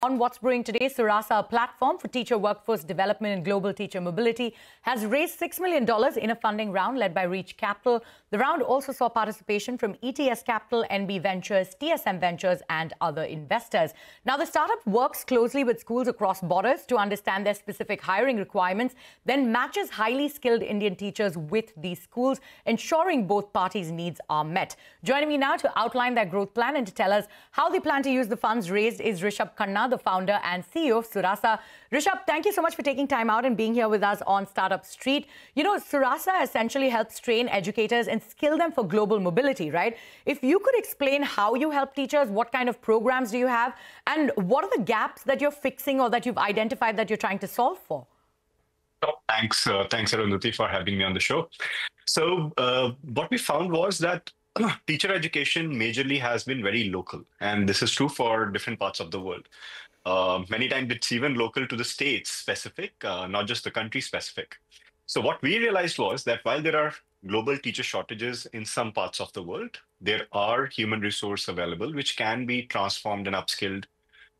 On What's Brewing today, Suraasa, a platform for teacher workforce development and global teacher mobility, has raised $6 million in a funding round led by Reach Capital. The round also saw participation from ETS Capital, NB Ventures, TSM Ventures, and other investors. Now, the startup works closely with schools across borders to understand their specific hiring requirements, then matches highly skilled Indian teachers with these schools, ensuring both parties' needs are met. Joining me now to outline their growth plan and to tell us how they plan to use the funds raised is Rishabh Khanna, the founder and CEO of Suraasa. Rishabh, thank you so much for taking time out and being here with us on Startup Street. You know, Suraasa essentially helps train educators and skill them for global mobility, right? If you could explain how you help teachers, what kind of programs do you have, and what are the gaps that you're fixing or that you've identified that you're trying to solve for? Oh, thanks, uh, thanks, Arundathi, for having me on the show. So, uh, what we found was that teacher education majorly has been very local, and this is true for different parts of the world. Uh, many times it's even local to the states specific, uh, not just the country specific. So what we realized was that while there are global teacher shortages in some parts of the world, there are human resource available which can be transformed and upskilled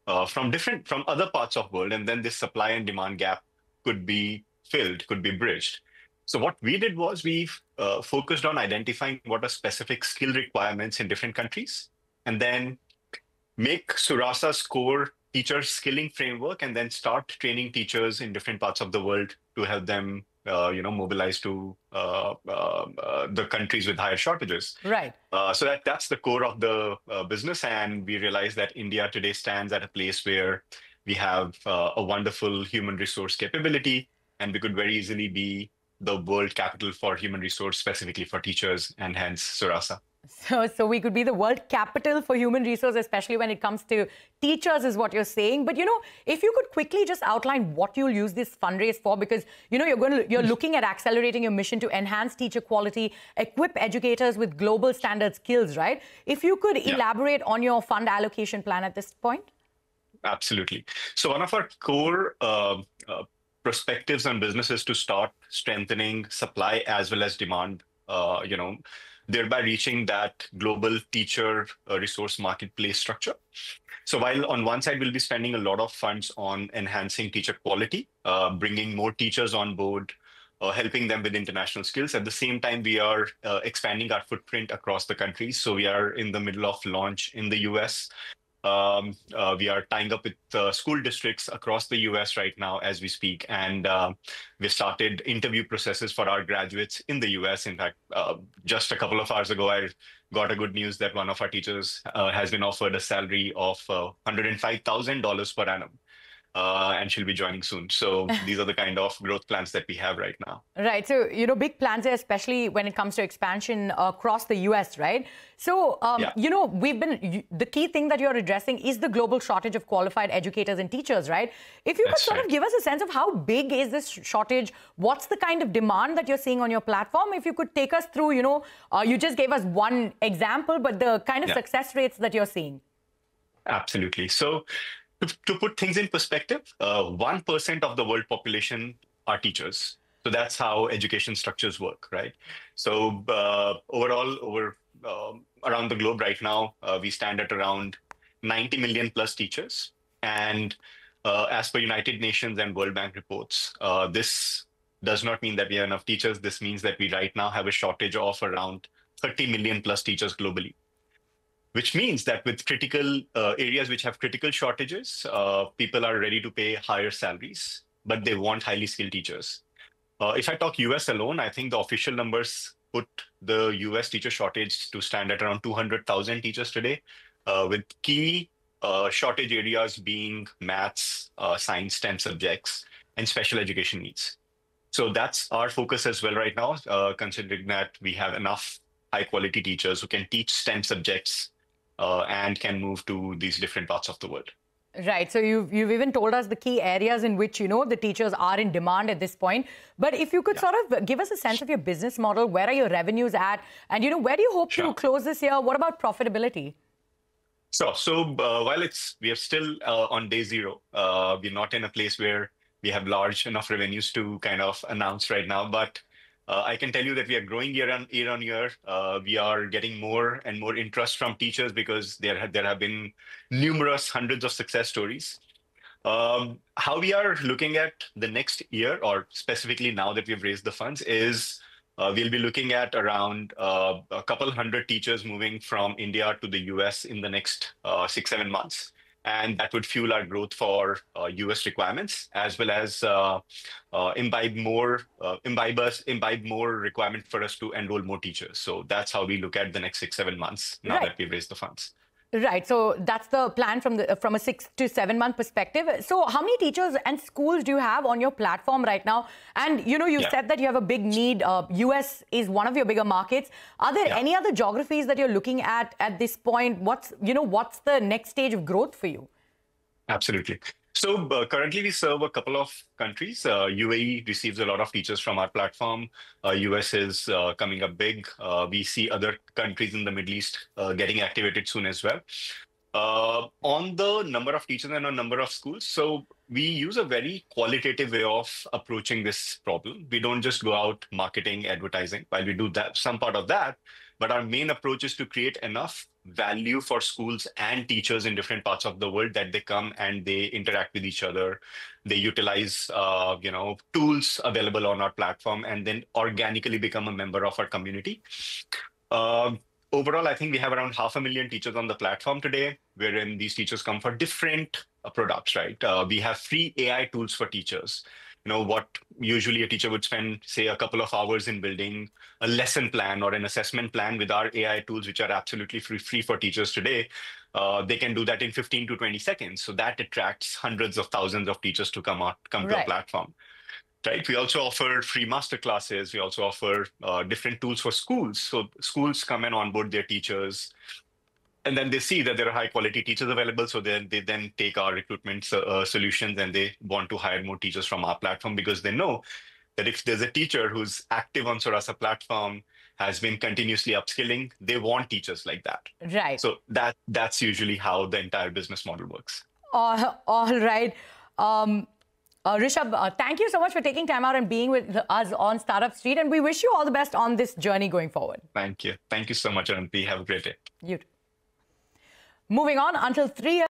uh, from different from other parts of world, and then this supply and demand gap could be filled, could be bridged. So what we did was we uh, focused on identifying what are specific skill requirements in different countries, and then make Suraasa's core teacher skilling framework and then start training teachers in different parts of the world to help them uh, you know mobilize to uh, uh, uh the countries with higher shortages. Right. Uh, so that that's the core of the uh, business and we realize that india today stands at a place where we have a wonderful human resource capability and we could very easily be the world capital for human resource specifically for teachers and hence suraasa so, so we could be the world capital for human resource, especially when it comes to teachers, is what you're saying. But you know, if you could quickly just outline what you'll use this fundraise for, because you know you're going to you're looking at accelerating your mission to enhance teacher quality, equip educators with global standard skills, right? If you could yeah. elaborate on your fund allocation plan at this point. Absolutely. So one of our core uh, uh, perspectives on businesses to start strengthening supply as well as demand. Uh, you know thereby reaching that global teacher uh, resource marketplace structure. So while on one side, we'll be spending a lot of funds on enhancing teacher quality, uh, bringing more teachers on board, uh, helping them with international skills. At the same time, we are uh, expanding our footprint across the country. So we are in the middle of launch in the US um, uh, we are tying up with uh, school districts across the US right now as we speak. And uh, we started interview processes for our graduates in the US. In fact, uh, just a couple of hours ago, I got a good news that one of our teachers uh, has been offered a salary of $105,000 uh, per annum uh, and she'll be joining soon. So these are the kind of growth plans that we have right now. Right. So, you know, big plans there, especially when it comes to expansion across the US, right? So, um, yeah. you know, we've been, the key thing that you're addressing is the global shortage of qualified educators and teachers, right? If you That's could sort right. of give us a sense of how big is this shortage? What's the kind of demand that you're seeing on your platform? If you could take us through, you know, uh, you just gave us one example, but the kind of yeah. success rates that you're seeing. Absolutely. So, to, to put things in perspective, uh, 1% of the world population are teachers. So that's how education structures work, right? So uh, overall, over um, around the globe right now, uh, we stand at around 90 million plus teachers. And uh, as per United Nations and World Bank reports, uh, this does not mean that we have enough teachers. This means that we right now have a shortage of around 30 million plus teachers globally which means that with critical uh, areas which have critical shortages, uh, people are ready to pay higher salaries, but they want highly skilled teachers. Uh, if I talk US alone, I think the official numbers put the US teacher shortage to stand at around 200,000 teachers today, uh, with key uh, shortage areas being maths, uh, science, STEM subjects, and special education needs. So that's our focus as well right now, considering that we have enough high quality teachers who can teach STEM subjects uh, and can move to these different parts of the world. Right. So you've, you've even told us the key areas in which, you know, the teachers are in demand at this point. But if you could yeah. sort of give us a sense of your business model, where are your revenues at? And, you know, where do you hope sure. to close this year? What about profitability? So, so uh, while it's, we are still uh, on day zero, uh, we're not in a place where we have large enough revenues to kind of announce right now. But I can tell you that we are growing year on year on year. Uh, we are getting more and more interest from teachers because there have, there have been numerous hundreds of success stories. Um, how we are looking at the next year, or specifically now that we've raised the funds, is uh, we'll be looking at around uh, a couple hundred teachers moving from India to the US in the next uh, six, seven months. And that would fuel our growth for uh, US requirements, as well as uh, uh, imbibe more, imbibe us, imbibe more requirement for us to enroll more teachers. So that's how we look at the next six, seven months now that we've raised the funds. Right. So that's the plan from the from a six to seven month perspective. So how many teachers and schools do you have on your platform right now? And you know, you yeah. said that you have a big need. Uh, US is one of your bigger markets. Are there yeah. any other geographies that you're looking at at this point? What's you know what's the next stage of growth for you? Absolutely. So uh, currently we serve a couple of countries. Uh, UAE receives a lot of teachers from our platform. Uh, US is uh, coming up big. Uh, we see other countries in the Middle East uh, getting activated soon as well. on the number of teachers and a number of schools, so we use a very qualitative way of approaching this problem. We don't just go out marketing, advertising. While we do that, some part of that, but our main approach is to create enough value for schools and teachers in different parts of the world that they come and they interact with each other. They utilize, uh, you know, tools available on our platform and then organically become a member of our community. Uh, overall, I think we have around half a million teachers on the platform today, wherein these teachers come for different products, right? Uh, we have free AI tools for teachers. You know what usually a teacher would spend say a couple of hours in building a lesson plan or an assessment plan with our ai tools which are absolutely free, free for teachers today uh, they can do that in 15 to 20 seconds. So that attracts hundreds of thousands of teachers to come out come right. to our platform right? We also offer free master classes. We also offer uh, different tools for schools. So schools come and onboard their teachers and then they see that there are high quality teachers available so then they then take our recruitment uh, solutions and they want to hire more teachers from our platform because they know that if there's a teacher who's active on Suraasa platform has been continuously upskilling they want teachers like that right so that that's usually how the entire business model works uh, all right um, uh, Rishabh, uh, thank you so much for taking time out and being with us on Startup Street. And we wish you all the best on this journey going forward. Thank you. Thank you so much, Ananthi. Have a great day. You too. Moving on, until three